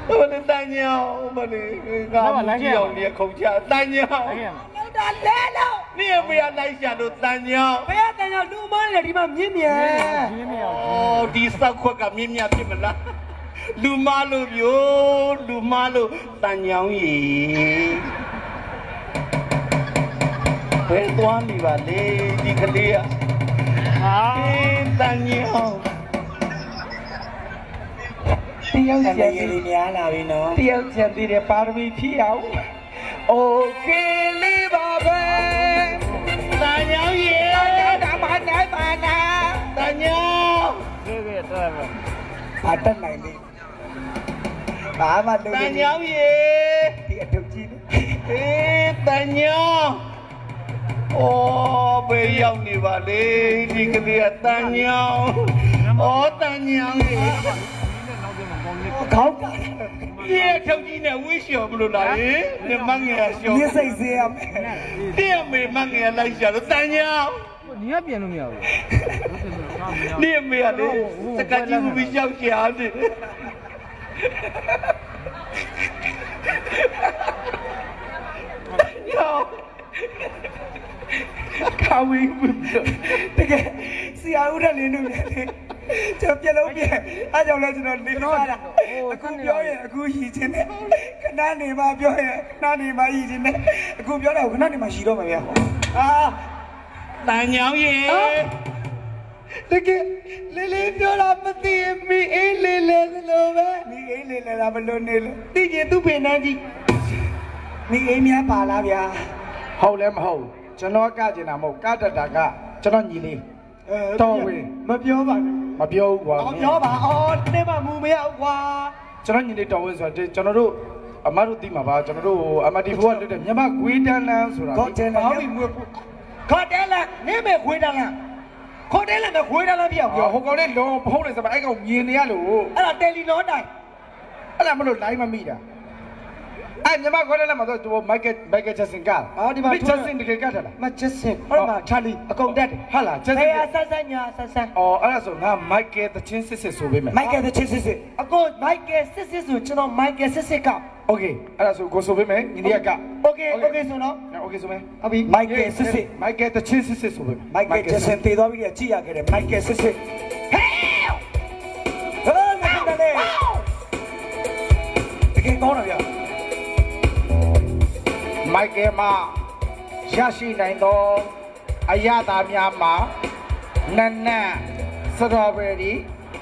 မလေးတန်ညောင်းမလေးငါမကြည့်အောင်နေခုံချတန်ညောင်းလောက်တာလဲလို့နေဘယ်လိုက်ရှာလို့တန်ညောင်းဘယ်တန်ညောင်းလူမလေးဒီမှာမြင့်မြန်မြင့်မြန်ဩဒီစောက်ခွက်ကမြင့်မြန်ဖြစ်မလားလူမလို့မျိုးလူမလို့တန်ညောင်းရေဘယ်သွားနေပါလေဒီကလေးอ่ะဟာတန်ညောင်း တယောက်ကျန်သေးတယ်များလာပြီနော်တယောက်ကျန်သေးတယ်ပါရမီဖြည့်အောင်โอเคလေးပါပဲတန်ရောင်းရေတာပါတိုင်းပါနာတန်ရောင်းဒီကဲတော့ပါတက်နိုင်လေဘာမှလုပ်တန်ရောင်းရေဒီအထုပ်ကြီးလေအေးတန်ရောင်းโอ้ไปยောက်နေပါလေဒီကလေးကတန်ညောင်းဩတန်ညောင်းကြီး ခေါင်းကား ရေထုတ်ကြီးနဲ့ဝိလျှော်မလို့လားရေနမငယ်လျှော် ရစိတ်စေးရမယ် တဲ့မေမငယ်လိုက်ရှာလို့တန်ညောင်း 你那边都没有。 နေမေရလေစကကြီးဘူးပြီးရောက်ရှာနေယောကာဝေးဘူး တကယ်ဆရာဦးတဲ့လင်းတို့လည်းလေ ကျွန်တော်ပြက်လုံးပြက်အဲကြောင့်လဲကျွန်တော်လင်းသွားတာအခုပြောရင်အခုရည်ချင်းနဲ့ခဏနေမှပြောရင်ခဏနေမှရည်ချင်းနဲ့အခုပြောတာခဏနေမှရှိတော့မှာဗျာအာတန်ညောင်းရေတကယ်လေးလေးပြောတာမသိရင်မိအေးလေးလေးလိုပဲမိအေးလေးလေးလာဘလို့နေလို့သိကျင်သူ့ပင်နှန်းကြီးမိအေးများပါလားဗျာဟုတ်လဲမဟုတ်ကျွန်တော်ကကျင်တာမဟုတ်ကတတာကကျွန်တော်ညီလေး တော်ဝင်မပြောပါနဲ့မပြောဘူးကွာအော်ပြောပါအော်နေမှမူမရဘူးကွာကျွန်တော်ညီလေးတော်ဝင်ဆိုတော့ကျွန်တော်တို့အမတို့သိမှာပါကျွန်တော်တို့အမတီဖိုးကလွတ်တဲ့မြန်မာဂွေးတန်းလန်းဆိုတာခေါ်တယ်လားခေါ်တယ်လားနေမဲ့ခွေးတယ်လားခေါ်တယ်လားမခွေးတယ်လားပြောက်ပြောဟိုကောင်လေးလုံးဖုံးနေစပါအဲ့ကောင်မြင်နေရလို့အဲ့ဒါတယ်လီနောတိုင်းအဲ့ဒါမလို့ line မမိတာ အဲ့မြန်မာခေါ်တယ်လားမဆိုသူမိုက်ကယ်မိုက်ကယ်ချက်စင်က အော်ဒီမှာ မစ်ချက်စင်တကယ်ကတ်တယ်လား မချစ်စင်ဟုတ်မှာချာလီအကုန်တက်တယ် ဟာလားချက်စ ဆ င် ရာဆက်ဆက်ညာဆက်ဆက် အော်အဲ့ဒါဆိုငါမိုက်ကယ်တချင်းစစ်စစ်ဆိုပေးမယ် မိုက်ကယ်ချစ်စစ်စစ်အကိုမိုက်ကယ်စစ်စစ်ဆိုကျွန်တော်မိုက်ကယ်စစ်စစ်က โอเคအဲ့ဒါဆိုကိုဆိုပေးမယ်ညီလေးက โอเคโอเคဆိုတော့ โอเคဆိုမယ် ဟုတ်ပြီမိုက်ကယ်စစ်စစ် မိုက်ကယ်တချင်းစစ်စစ်ဆိုပေးမယ် မိုက်ကယ်ဂျက်ဆန်တည်သွားပြီးကြည့်ရခဲ့တယ်မိုက်ကယ်စစ်စစ်ဟဲ့ဟဲ့မင်းတယ်တကယ်ကောင်းတယ်ဗျာ မိုက်ကယ်မှာရရှိနိုင်သောအရသာများမှာနက်နက်စတော်ဘယ်ရီ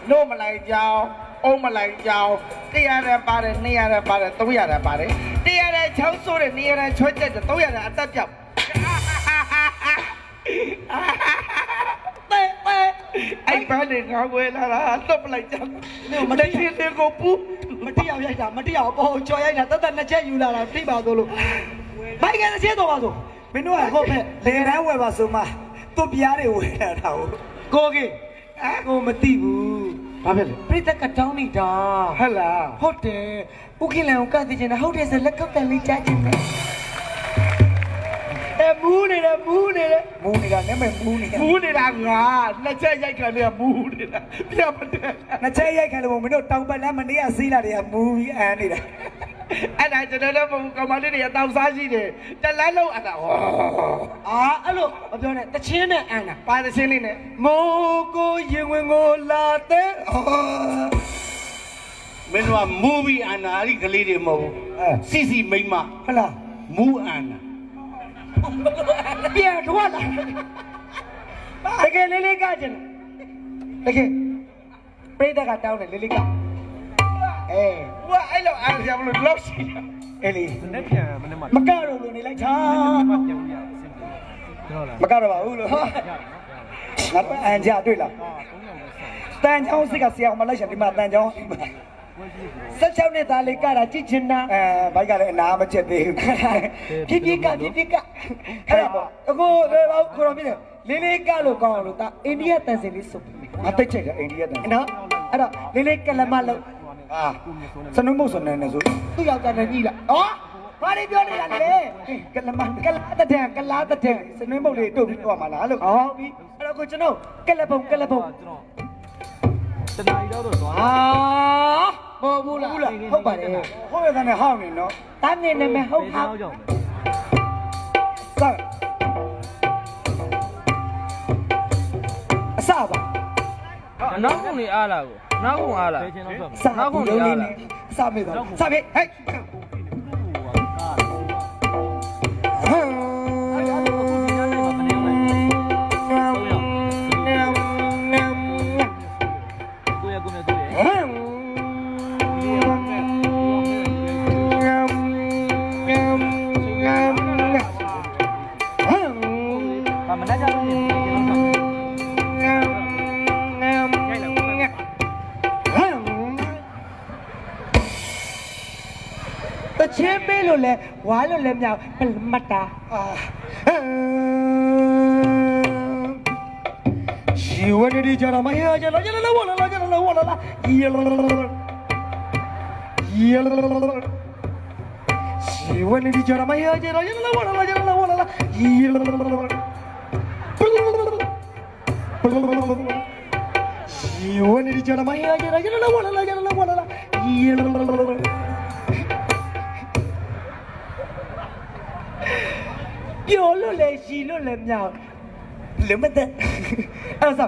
နို့မလိုက်ကြောင်းအုံးမလိုက်ကြောင်း100ရပါတယ်200ရပါတယ်300ရပါတယ်100ရချောင်းဆိုးတယ်200ရချွတ်ချက်တယ်300ရအတက်ပြောက်တဲ့တဲ့အဲ့ဘာလဲငါဝဲလာတာတော့မလိုက်ကြောင်းမတည့်သေးကိုပူမတိအောင်ရိုက်တာမတိအောင်ပေါ်ကြော်ရိုက်တာတတ်တတ်နှစ်ချက်ယူလာတာပြိပါသို့လို့ မိုက်ကယ်တစ်ချက်တော့ပါဆိုမင်းတို့ကဟုတ်ဖက်လေတန်းဝယ်ပါဆိုမှသူ့ပြားတွေဝယ်လာတာကိုကိုကြီးအဲကိုမသိဘူးဘာဖြစ်လဲပြိတက်ကတောင်းနေတာဟဲ့လားဟုတ်တယ်ဥက္ကလန်ကိုကသိချင်တာဟုတ်တယ်ဆိုလက်ကောက်တန်လေးကြားချင်တယ်အဲမူးနေတယ်မူးနေတယ်မူးနေတာနဲ့မမူးနေတာမူးနေတာငါလက်ချက်ရိုက်ခံနေမူးနေတာပြမတယ်နှစ်ချက်ရိုက်ခံလို့မင်းတို့တောင်ပတ်လမ်းမနေ့ကစီးလာတွေကမူးပြီးအန်းနေတာ အဲ့ဒါကျွန်တော်တို့ဘုံကောင်မလေးတွေတောက်စားရှိတယ်တလန်းလုံးအဲ့ဒါဟောအာအဲ့လိုမပြောနဲ့တချင်းနဲ့အန်းတာပါသချင်းလေးနဲ့မိုးကိုရင်ဝင်ကိုလာတဲ့မင်းတို့ကမူဗီအနာရီကလေးတွေမဟုတ်ဘူးစီစီမိမ့်မဟုတ်လားမူအနာပြန်ထွက်လာတကယ်လေးလေးကကျင်တကယ်ပြိတ္တကတောင်းတယ်လေးလေးက အဲသူကအဲ့လိုအားရမလို့လောက်ရှိတာအဲ့လေမနေ့ပြန်မနေ့မှမကတော့လို့နေလိုက်တာမပြန်ဘူးရအဆင်ပြေတော့လားမကတော့ပါဘူးလို့ဟာငါတော့အန်ကြတွေ့လားတန်ချောင်းစစ်ကဆရာမလိုက်ရှာဒီမှာတန်ချောင်းဆက်ချောင်းနဲ့သားလေးကတာကြည့်ချင်တာအဲဘိုက်ကလည်းအနာမချက်သေးဘူးပြပြကပြပြကအဲ့တော့အခုခေါ်တော့ပြတယ်လေးလေးကလို့ကောင်းအောင်လို့ဒါအိန္ဒိယတန်စင်လေးဆိုမသိချက်ကအိန္ဒိယတန်နော်အဲ့တော့လေးလေးကလမလို့ အာစနုမုတ်စနေနေဆိုသူ့ယောက်ျားနဲ့ညိလာဟောဟဘာတွေပြောနေတာလဲကလမကလာတဲ့တဲ့ကလာတဲ့တဲ့စနွေးမုတ်လေးတို့ပြီးတော့မှာလားလို့ဟုတ်ပြီအဲ့တော့ကိုကျွန်တော်ကလပုံကလပုံကျွန်တော်တနာရီတော့တော့သွားအာမဟုတ်ဘူးလားဟုတ်ပါတယ်ဟုတ်ရဲ့ကနေဟောင်းနေနော်တန်းနေနေမဟုတ်ဟောဟောင်းကြောင့်စအစပါ နောက်ကုန်လေးအားလာကိုနောက်ကုန်အားလာဖေးချင်းတော့ဖတ်မယ်စနောက်ကုန်လေးနေစမေးတော့စမေးဟဲ့ဟ လဲဝါလို့လဲမြောက်ပလမတာအာရှိဝနေဒီကြရမဟဲကြလာကြလာဝလာလာကြလာဝလာလာယေလယေလရှိဝနေ ရှိလို့လေမြောက်လုံးမတဲ့အဲ့ဒါ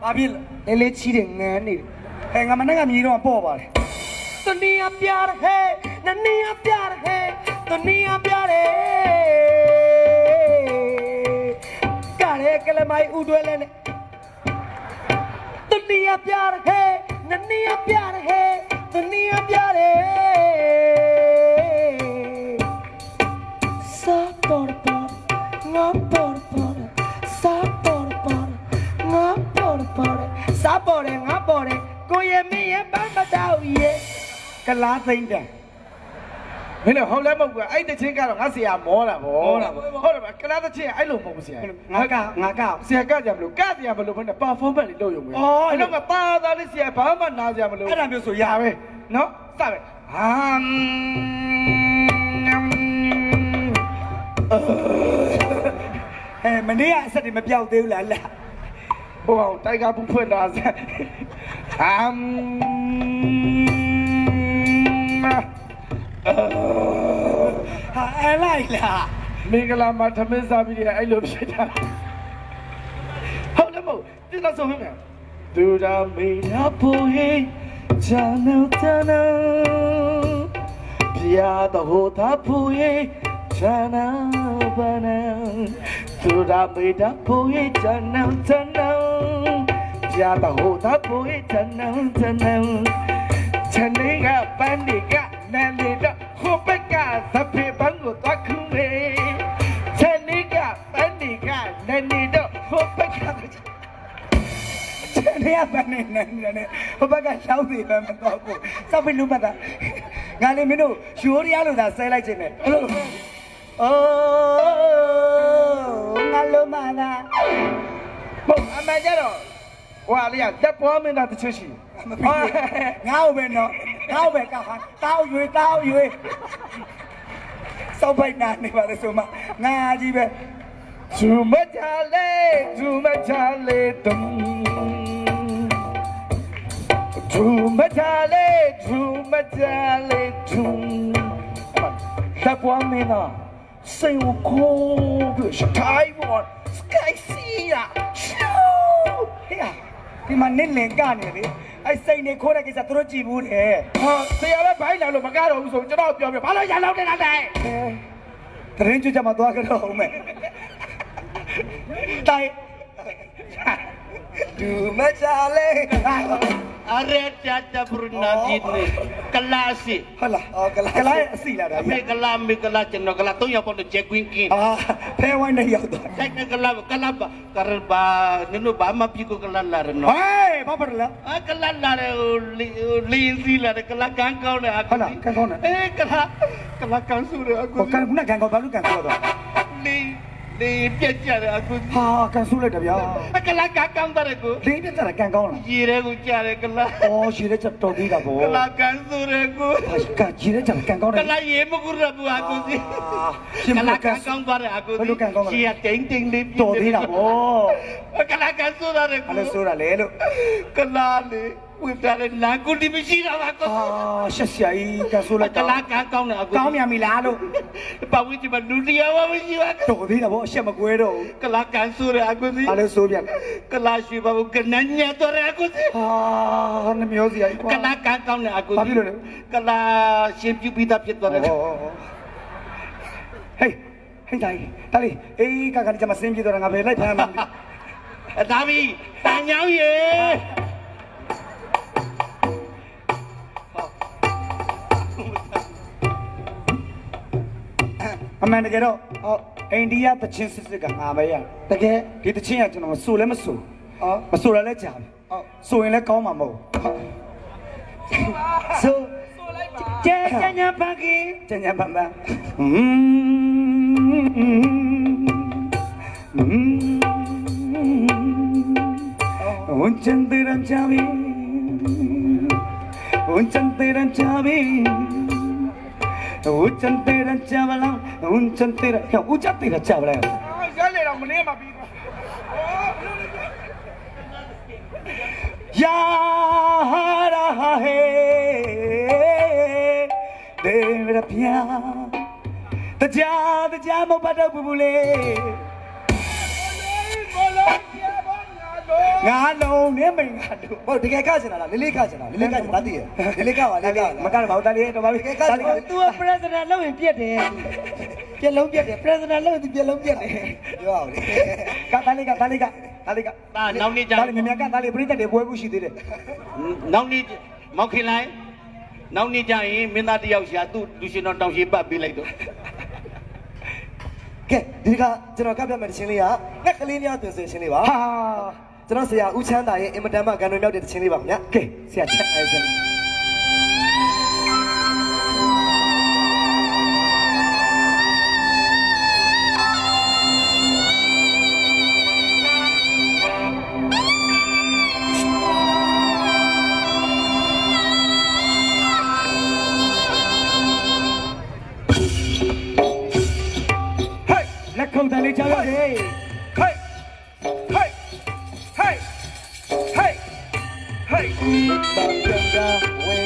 ။ဘာဖြစ်လဲ။လေးလေးချီးတယ်ငန်းနေတယ်။ဟဲ့ငါမနေ့ကမြည်တော့ပေါ့ပါလေ။တနည်းအပြားဟဲ့နနည်းအပြားဟဲ့တနည်းအပြားဟဲ့ကရဲကလမိုင်ဥတွဲလဲနဲ့တနည်းအပြားဟဲ့ သိမ့်တယ်မင်းတို့ဟောလဲမဟုတ်ဘူးအဲ့တချင်းကတော့ငါဆရာမောတာဗောဟုတ်တယ်ဗျကလားတချင်းအဲ့လိုမဟုတ်ဘူးဆရာငါကငါကဆရာကကြမလို့ကဆရာမလို့ဘယ်နဲ့ performance လေးလုပ်ရုံပဲအော်အဲ့တော့ကပါသားလေးဆရာဘာမှနားဆရာမလို့အဲ့ဒါမျိုးဆိုရရပဲနော်စပဲဟမ်အဲမနေ့ကအဆက်တွေမပြောက်သေးဘူးလားလားဟိုအောင်တိုက်ကဘူးဖွင့်တာဆရာဟမ် ဟာအဲ့လိုက်လားမင်္ဂလာမှာသမင်းစားပြီးတဲ့အဲ့လိုဖြစ်တာဟုတ်တယ်မဟုတ်ဒီတော့ဆိုဟင်းမယ်ဒူရာမေရာပူဟေဂျာနောတနောပြာတော့တာပူဟေဂျာနာဘနာဒူရာမေရာပူဟေဂျာနောတနောပြာတော့တာပူဟေဂျာနောတနော ချန်နေကပန်းဒီကနန်လီတော့ဟိုဘက်ကသဖေပန်းကိုသွားခုမေချန်နေကပန်းဒီကနန်လီတော့ဟိုဘက်ကနေရပါနဲ့နဲ့နဲ့ဘဘကရှောင်းသေးတယ်မတော့ဘူးစောက်ပြီးလူမတာငါလည်းမင်းတို့ယူရီးယားလို့သာဆဲလိုက်ခြင်းနဲ့အဲ့လိုအိုးငါလုံးမနာဟုတ်အမှန်ကြတော့ဟိုဟာလေးကတက်ပွားမင်းသားတချွရှိ မပြီးငါ့ကိုပဲနော်ငါ့ကိုပဲကောက်ဟာတောက်ရွေတောက်ရွေစောက်ပိုက်နာနေပါလေဆိုမှငါကြီးပဲ Too much ale, too much ale, dum. Too much ale, too much ale, dum. တကွာမင်းသားစိတ်ကိုကိုပြီးစကိုင်းဘော sky sea ရှေားဟေးဒီမှာနစ်လင်ကနေလေ အဲ့စိတ်နေခိုးတဲ့ကိစ္စသူတို့ကြည့်ဘူးတဲ့ဟာဆရာလည်းဘိုင်းလာလို့မကားတော့ဘူးဆိုကျွန်တော်ပြောပြဘာလို့ရလောက်နေတာလဲတရင်ကျွတ်ကြမှာသွားကြတော့ဦးမယ်တိုင် Too much ale. အရက်တတပရနာဒီနေကလာစီဟုတ်လား Oh, ကလာကလာရဲ့အစီလာတာအမေကလာမေကလာကျွန်တော်ကလာတော့ရောက်တော့ဂျက်ကွင်းကင်းအာဖဲဝိုင်းနဲ့ရောက်သွားတိုက်ကလာကလာပါကရဘာနင်တို့ဘာမပြီကိုကလာလာရနော်ဟေးဘာပါ လဲအကလာလာရလင်းစီလာကလာကန်ကောင်းလေအခုအေးကလာကလာကန်ဆူရအခုဟိုကန်ခုနကန်ကောဘာလို့ကန်ကောတော့လင်းလင်းပြက်ကြတယ်အခုဟာကန်ဆူလိုက်တယ်ဗျာကလာကန်ကောင်းတယ်ကိုလင်းပြတ်တာကန်ကောင်းလားကြီးရဲကိုကြားတယ်ကလာအော်ရှိတဲ့ချက်တော်သေးတာဗောကလာကန်ဆူရကိုဟာကန်ကြီးတဲ့ချက်ကန်ကောင်းတကယ်လာရေမကူရဘူးအခုစီရှင်ကမလာကန်ကန်ကောင်းပါတယ်အခုဘယ်လိုကန်ကောင်းလဲကြီးရတိန်တိန်လေးတော်သေးတာဗောကလာကန်ဆူရတယ်အဲ့လိုဆိုတာလေလို့ကလာလေ ဝိတာလေလာကူဒီမရှိတော့ပါကိုအာရှက်ရှာကြီးကန်ဆူလိုက်ကလာကန်ကောင်းတယ်အခုကောင်းမြန်ပြီလားလို့ပဝိချမလူတရားမမရှိပါဘူးတော်သေးတာဗောအရှက်မကွဲတော့ဘူးကလာကန်ဆူရအခုစီအဲ့လိုဆိုပြန်ကလာရှိပါဘူးကနညတော်ရအခုစီဟာနှမျိုးစီကြီးကွာကလာကန်ကောင်းတယ်အခုဘာဖြစ်လို့လဲကလာရှင်ပြူပြီးသားဖြစ်သွားတယ်ဟေးဟေးတိုင်းတာလီအေးကကလေးကျမစင်းပြေတော့ငါပဲလိုက်ဖမ်းမှာအသားပြီတန်ညောင်းရေ အမှန်တကယ်တော့ဟောအိန္ဒိယတချင်းစစ်စစ်ကငါပဲရတကယ်ဒီတချင်းကကျွန်တော်မဆိုလည်းမဆိုအော်မဆိုရလည်းကြာပြီဆိုရင်လည်းကောင်းမှာမဟုတ်ဆိုကျဲကျညာပကီကျညာပန်ပန်อืมဝန်ချန်တဲ့ရန်ချာဘီဝန်ချန်တဲ့ရန်ချာဘီ ဝန်ချန်တဲ့ရန်ချာဘလာဝန်ချန်တဲ့ရဟောဦးချတဲ့ရချာဘလာရလေတော့မနေမှပြီးတော့ Ya raha hai de mera pyar တရားတရားမပတ်တော့ဘူးဘူးလေ ငါလုံးနဲ့မင်းငါတို့ဟုတ်တကယ်ကချင်တာလားလေးလေးကချင်တာလေးလေးကချင်တာသိရလေးလေးကပါလေးကမကတော့ဘာတလေးတော့ပါပြီကချင်တာ तू president လောက်ရင်ပြက်တယ်ပြက်လုံးပြက်တယ် president လောက်ရင် तू ပြက်လုံးပြက်တယ်ပြောအောင်လေကတလေးကတလေးကတလေးကဒါနောက်နေ့ကျဒါလေးမြမြကတလေးပြိတ္တတွေပွဲဘူးရှိသေးတယ်နောက်နေ့မောက်ခင်လိုက်နောက်နေ့ကျရင်မင်းသားတယောက်ရှာသူ့လူရှင်တော်တောင်ရှိပတ်ပေးလိုက်တော့ကဲဒီကကျွန်တော်ကပြမယ်တခြင်းလေးကငှက်ကလေးများတင်ဆက်ခြင်းလေးပါဟာ ကျွန်တော်ဆရာဦးချမ်းသာရဲ့အင်မတန်မှဂန်တော်မြောက်တဲ့တခြင်းလေးပါခင်ဗျကဲဆရာချက်အဲစမ်း ဟဲ့ဘာကြံကဝေ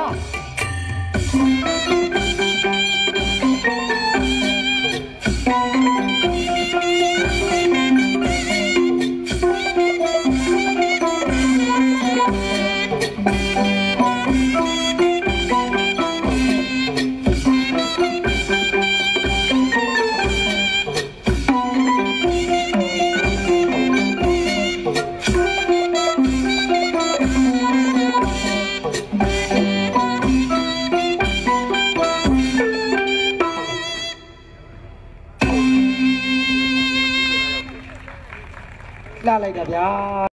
များ